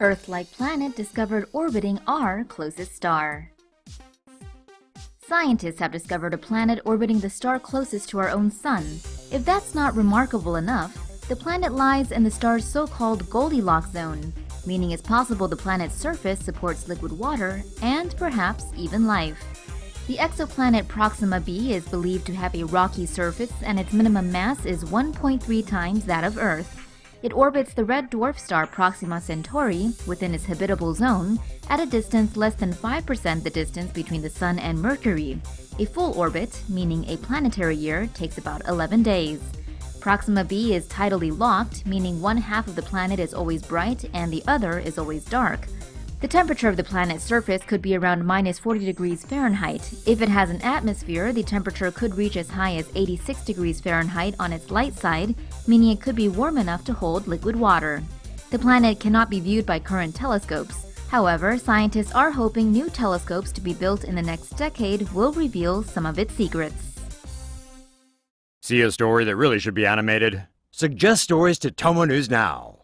Earth-like planet discovered orbiting our closest star. Scientists have discovered a planet orbiting the star closest to our own sun. If that's not remarkable enough, the planet lies in the star's so-called Goldilocks zone, meaning it's possible the planet's surface supports liquid water and perhaps even life. The exoplanet Proxima b is believed to have a rocky surface and its minimum mass is 1.3 times that of Earth. It orbits the red dwarf star Proxima Centauri within its habitable zone at a distance less than 5% the distance between the Sun and Mercury. A full orbit, meaning a planetary year, takes about 11 days. Proxima b is tidally locked, meaning one half of the planet is always bright and the other is always dark. The temperature of the planet's surface could be around minus 40 degrees Fahrenheit. If it has an atmosphere, the temperature could reach as high as 86 degrees Fahrenheit on its light side, meaning it could be warm enough to hold liquid water. The planet cannot be viewed by current telescopes. However, scientists are hoping new telescopes to be built in the next decade will reveal some of its secrets. See a story that really should be animated? Suggest stories to TomoNews now.